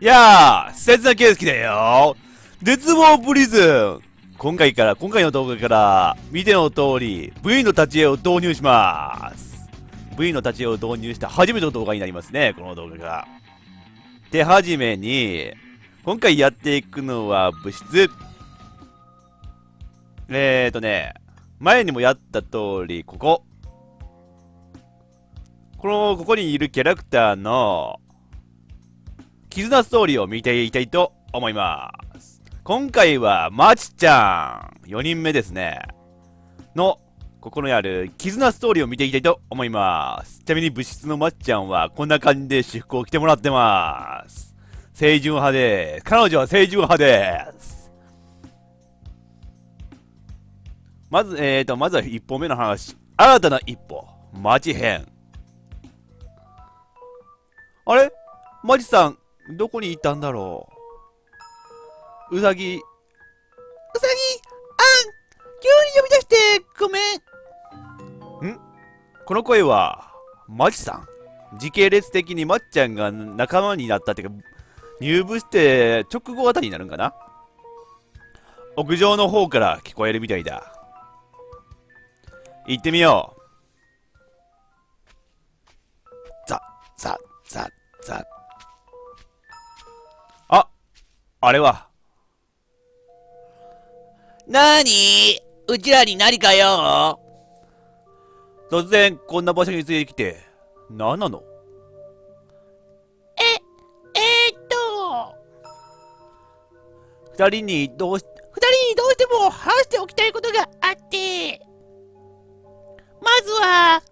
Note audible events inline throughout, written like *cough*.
やあ、切な圭介だよ。絶望プリズン。今回から、今回の動画から、見ての通り、V の立ち絵を導入します。V の立ち絵を導入した初めての動画になりますね、この動画が。手始めに、今回やっていくのは物質。えーとね、前にもやった通り、ここ。この、ここにいるキャラクターの、絆ストーリーを見ていきたいと思います。今回は、まちちゃん、4人目ですね。の、ここにある、絆ストーリーを見ていきたいと思います。ちなみに物質のまっちゃんは、こんな感じで私服を着てもらってます。清純派で、彼女は清純派です。まず、えーと、まずは一歩目の話。新たな一歩。町編。あれ？マジさん、どこに行ったんだろう？うさぎ。うさぎ、あん、急に呼び出して、ごめん。ん？この声は、マジさん？時系列的にまっちゃんが仲間になったっていうか、入部して直後あたりになるんかな？屋上の方から聞こえるみたいだ。行ってみよう。ザ、ザ、ザ、ザ。あれは。なーにうちらに何かよ？突然こんな場所に連れてきて、何なの？え、えー、っと。二人にどうし、二人にどうしても話しておきたいことがあって。まずは、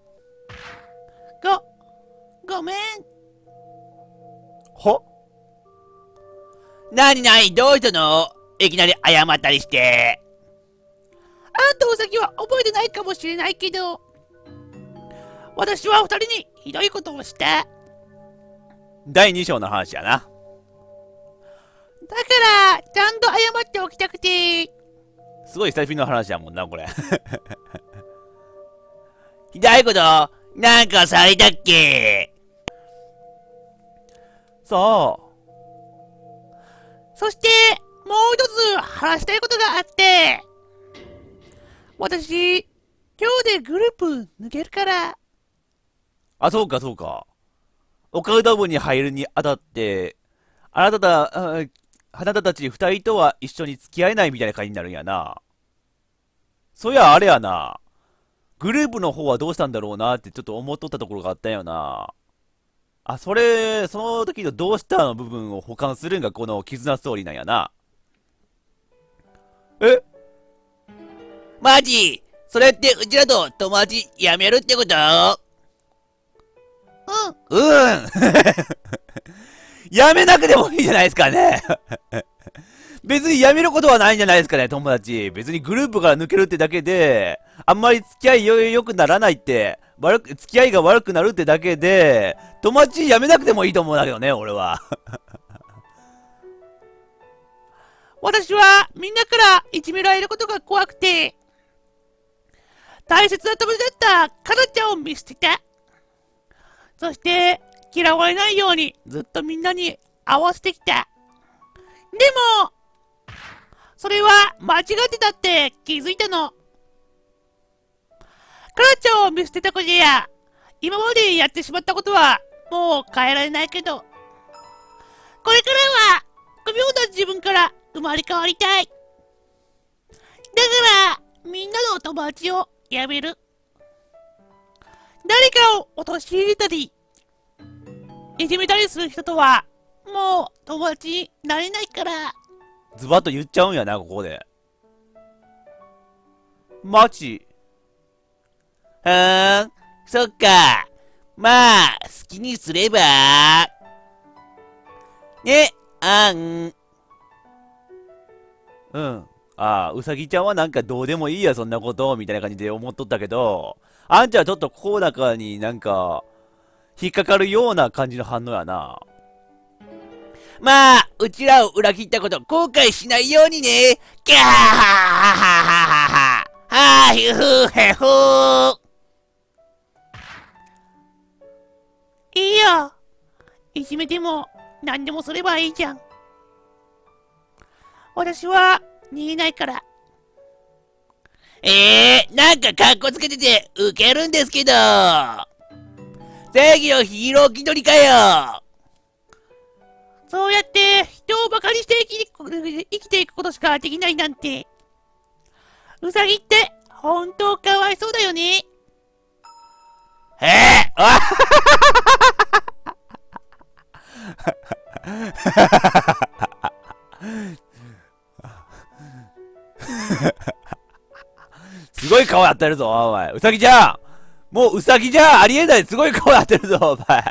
ご、ごめん。は？なになにどうしたのいきなり謝ったりして。あんたお先は覚えてないかもしれないけど、私は二人にひどいことをした。第2章の話やな。だから、ちゃんと謝っておきたくて。すごい久しぶりの話やもんな、これ。*laughs* ひどいこと、なんかされたっけ？さあ、そして、もう一つ話したいことがあって、私、今日でグループ抜けるから。あ、そうか、そうか。オカルダ部に入るにあたって、あなたた、あなたたち二人とは一緒に付き合えないみたいな感じになるんやな。そりゃあれやな。グループの方はどうしたんだろうなってちょっと思っとったところがあったんよな。あ、それ、その時のどうしたの部分を保管するんがこの絆ストーリーなんやな。え？マジそれってうちらと友達やめるってこと？うん。うん。*laughs* やめなくてもいいじゃないですかね。別にやめることはないんじゃないですかね、友達。別にグループから抜けるってだけで、あんまり付き合い良くならないって悪く、付き合いが悪くなるってだけで、友達やめなくてもいいと思うんだけどね、俺は。*laughs* 私はみんなからいじめられることが怖くて、大切な友達だったかなちゃんを見捨てた。そして、嫌われないようにずっとみんなに合わせてきた。でも、それは間違ってたって気づいたの。カラちゃんを見捨てたことや、今までやってしまったことは、もう変えられないけど、これからは、不病な自分から生まれ変わりたい。だから、みんなの友達をやめる。誰かを陥れたり、いじめたりする人とは、もう友達になれないから。ズバッと言っちゃうんやな、ここで。マチ。ふーん、そっか。まあ、好きにすれば。ね、あん。うん。ああ、うさぎちゃんはなんかどうでもいいや、そんなこと、みたいな感じで思っとったけど、あんちゃんはちょっとここ中になんか、引っかかるような感じの反応やな。まあ、うちらを裏切ったこと後悔しないようにね。キャーはははははははひふへふー。いいよ。いじめても、何でもすればいいじゃん。私は逃げないから。えー、なんかカッコつけててウケるんですけど。正義のヒーロー気取りかよ。そうやって人を馬鹿にして生き生きていくことしかできないなんて。ウサギって本当かわいそうだよね。えー、あすごい顔やってるぞ、お前。うさぎちゃんもううさぎじゃありえない。すごい顔やってるぞ、お前。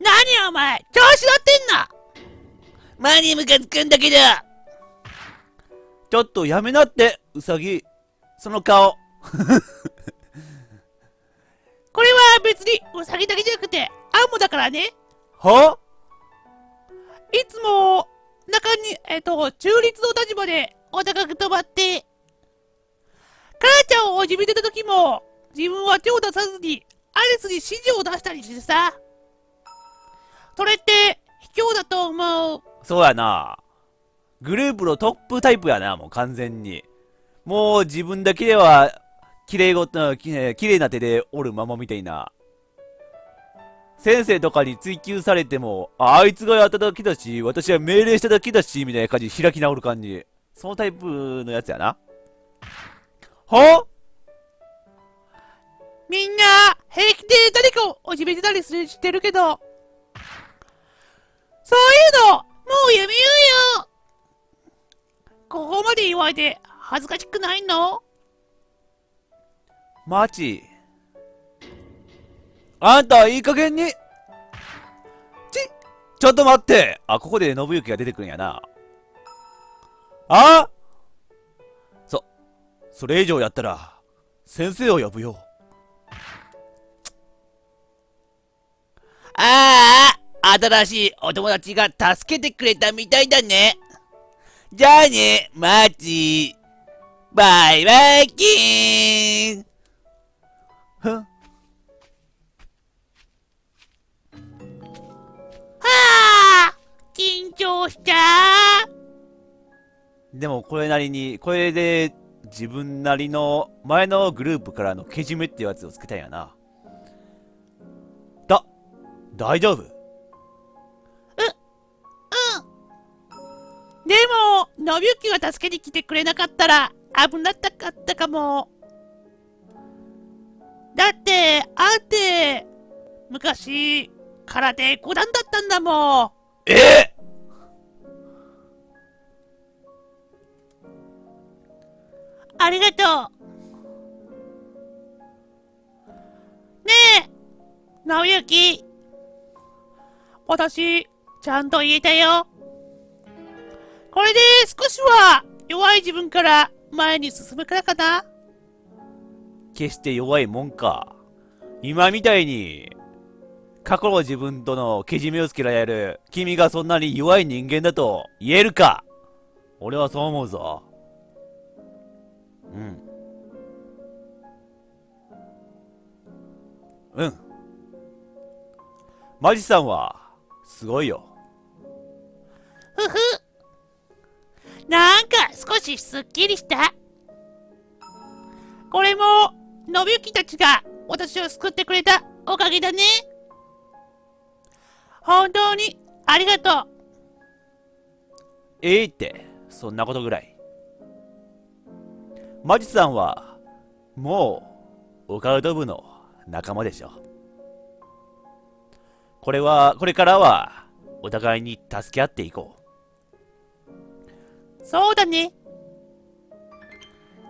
何お前調子乗ってんなマにムカつくんだけど。ちょっとやめなって、うさぎ。その顔。*laughs* これは別にウサギだけじゃなくてアンモだからね。は？いつも中に、えっ、と、中立の立場でお高く止まって、母ちゃんをいじめてた時も自分は手を出さずにアレスに指示を出したりしてさ。それって卑怯だと思う。そうやな。グループのトップタイプやな、もう完全に。もう自分だけでは、綺麗ごと、綺麗な手でおるままみたいな。先生とかに追求されても、あいつがやっただけだし、私は命令しただけだし、みたいな感じで開き直る感じ。そのタイプのやつやな。は？みんな平気で誰かをいじめてたりするしてるけど、そういうのもうやめようよここまで言われて恥ずかしくないの？マチ。あんた、いい加減に。ち、ちょっと待って。あ、ここで信行が出てくるんやな。あ？そ、それ以上やったら、先生を呼ぶよ。ああ、新しいお友達が助けてくれたみたいだね。じゃあね、マーチ。バイバイキーン。はあ緊張したでも、これなりに、これで、自分なりの前のグループからのけじめってやつをつけたんやな。だ、大丈夫？でも、のびゆきが助けに来てくれなかったら危なかったかも。だって、あんて、昔、空手五段だったんだもん。え？ありがとう。ねえ、直之。私、ちゃんと言えたよ。これで少しは弱い自分から前に進むからかな？決して弱いもんか。今みたいに、過去の自分とのけじめをつけられる、君がそんなに弱い人間だと言えるか？俺はそう思うぞ。うん。うん。マジさんは、すごいよ。ふふ。なんか少しすっきりした。これも、のびゆきたちが私を救ってくれたおかげだね。本当にありがとう。ええって、そんなことぐらい。マジさんは、もう、オカルト部の仲間でしょ。これは、これからは、お互いに助け合っていこう。そうだね。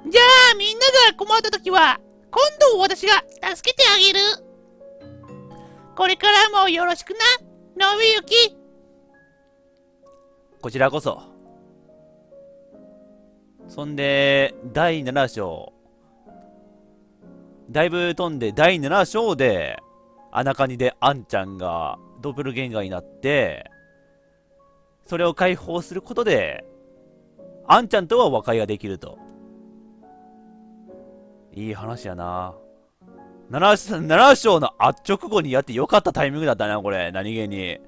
じゃあみんなが困った時は、今度私が助けてあげる。これからもよろしくな、のびゆき。こちらこそ。そんで、第7章。だいぶ飛んで、第7章で、穴カニでアンちゃんがドッペルゲンガーになって、それを解放することで、アンちゃんとは和解ができると。いい話やな。7, 7章の圧直後にやってよかったタイミングだったな、これ。何気に。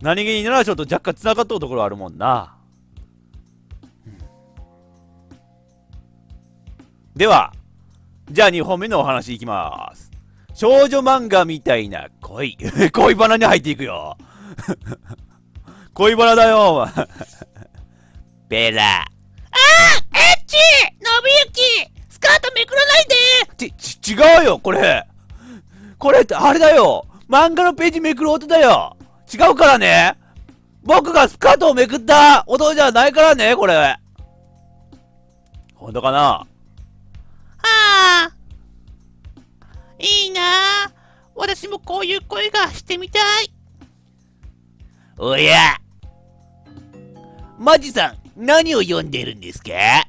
何気に7章と若干繋がっとるところあるもんな。では、じゃあ2本目のお話いきまーす。少女漫画みたいな恋。*laughs* 恋バナに入っていくよ。*laughs* 恋バナだよ、お前。ベラ。エッチのびゆきスカートめくらないでち、ち、違うよ、これ。これって、あれだよ。漫画のページめくる音だよ。違うからね。僕がスカートをめくった音じゃないからね、これ。ほんとかな？はあ。いいなあ。私もこういう声がしてみたい。おや。マジさん、何を読んでるんですか？あ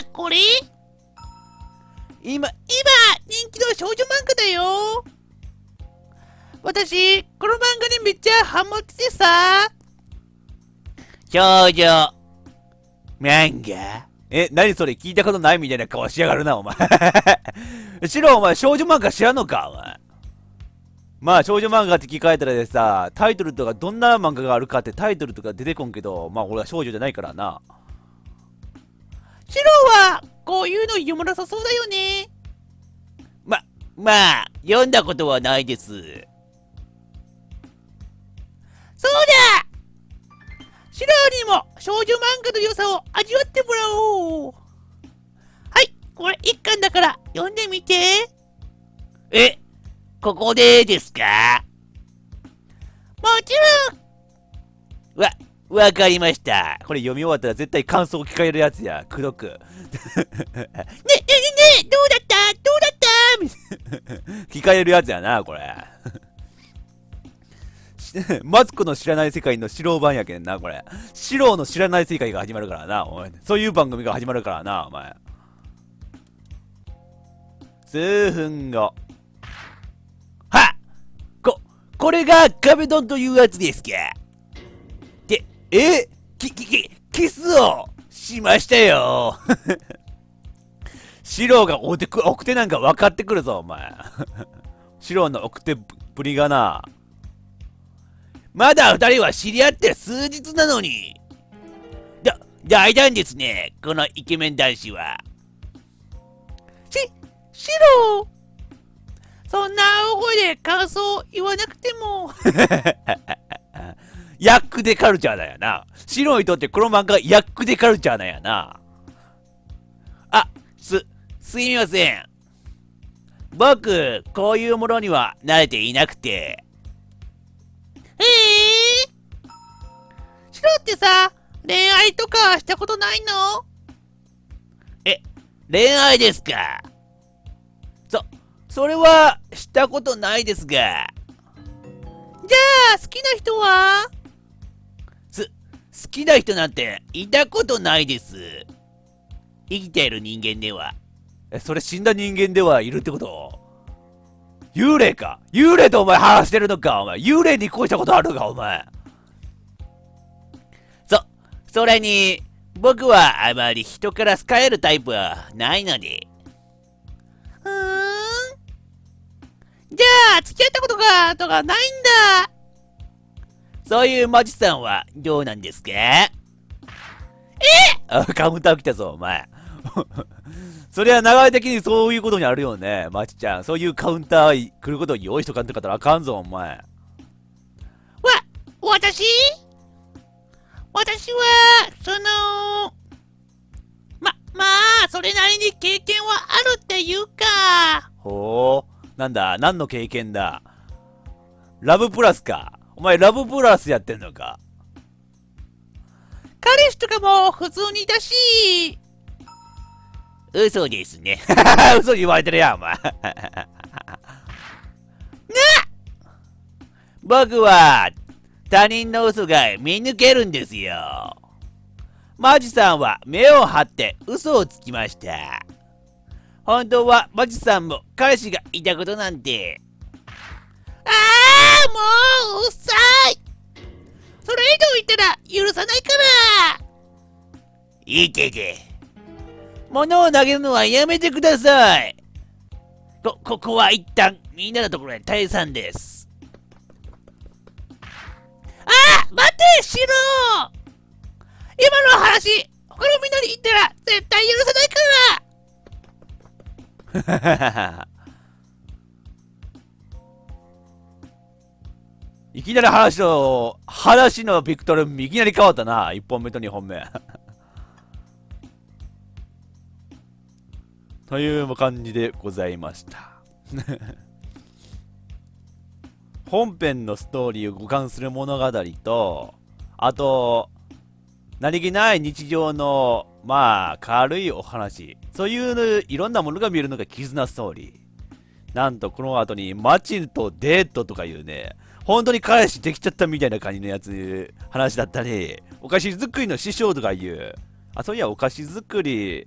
あ、これ？今、今、人気の少女漫画だよ。私、この漫画にめっちゃハマっててさ。少女。漫画？え、何それ？聞いたことないみたいな顔しやがるな、お前。*laughs* シロ、お前少女漫画知らんのか、お前。まあ、少女漫画って聞かれたらでさ、タイトルとかどんな漫画があるかってタイトルとか出てこんけど、まあ俺は少女じゃないからな。シロは、こういうの読まなさそうだよね。ま、まあ、読んだことはないです。そうだシロにも少女漫画の良さを味わってもらおうはい、これ一巻だから読んでみて。え、ここでですか？もちろんわ、わかりました。これ読み終わったら絶対感想を聞かれるやつや。くどく。*laughs* ね、ね、ね、ね、どうだった？どうだった？みたい聞かれるやつやな、これ。*laughs* マツコの知らない世界の白版やけんな、これ。シロの知らない世界が始まるからな、お前。そういう番組が始まるからな、お前。数分後。こ、れが壁ドンというやつですか？で、えき、き、き、キスをしましたよ。*laughs* シロがおてく、奥手なんか分かってくるぞ、お前。シロの奥手ぶりがな。まだ二人は知り合って数日なのに。だ、大胆ですね、このイケメン男子は。し、シロそんな大声で感想言わなくても。*laughs* ヤックでカルチャーだよな。シロにとってこの漫画ヤックでカルチャーなんやな。あ、す、すいません。僕、こういうものには慣れていなくて。ええシロってさ、恋愛とかしたことないの？恋愛ですか？そ、それはしたことないですが、じゃあ、好きな人は？好きな人なんていたことないです。生きている人間では。え、それ死んだ人間ではいるってこと？幽霊か？幽霊とお前話してるのか？お前。幽霊に恋したことあるのか？お前。そ、それに、僕はあまり人から好かれるタイプはないので。付き合ったことが、とかないんだ。そういうマジさんはどうなんですか？あ、カウンター来たぞ、お前。*laughs* それは流れ的にそういうことにあるよね、マチちゃん。そういうカウンター来ることを用意しとかんとかったらあかんぞ、お前。わ、私？私は、その、ま、まあ、それなりに経験はあるっていうか。ほう。なんだ、何の経験だ？ラブプラスか。お前ラブプラスやってんのか？彼氏とかも普通にいたし、嘘ですね。*laughs* 嘘言われてるやん、お前。僕は他人の嘘が見抜けるんですよ。マジさんは目を張って嘘をつきました。本当はマジさんも彼氏がいたことなんて。ああ、もう、うっさいそれ以上言ったら許さないからいいけけ。物を投げるのはやめてください。こ、ここは一旦みんなのところへ退散です。あ待ってシロ今の話他のみんなに言ったら絶対許さないから *laughs* いきなり話の、話のビクトルいきなり変わったな。1本目と2本目。*laughs* という感じでございました。*laughs* 本編のストーリーを互換する物語と、あと、何気ない日常の、まあ、軽いお話。そういういろんなものが見えるのが絆ストーリー。なんとこの後にマチとデートとかいうね、本当に彼氏できちゃったみたいな感じのやつ、話だったり、お菓子作りの師匠とかいう、あ、そういやお菓子作り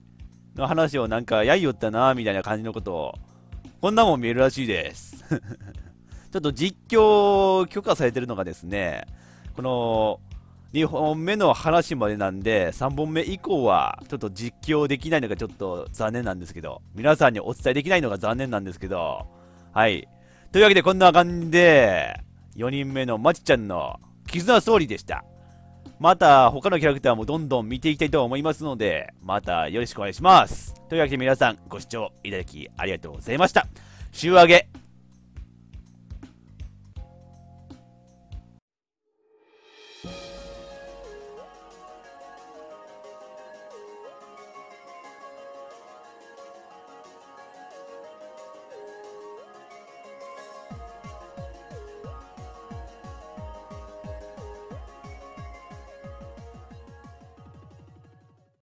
の話をなんかやいよったな、みたいな感じのことを、こんなもん見えるらしいです。*laughs* ちょっと実況許可されてるのがですね、この2本目の話までなんで、3本目以降はちょっと実況できないのがちょっと残念なんですけど、皆さんにお伝えできないのが残念なんですけど、はい。というわけでこんな感じで、4人目のまちちゃんの絆ストーリーでした。また他のキャラクターもどんどん見ていきたいと思いますので、またよろしくお願いします。というわけで皆さんご視聴いただきありがとうございました。週上げ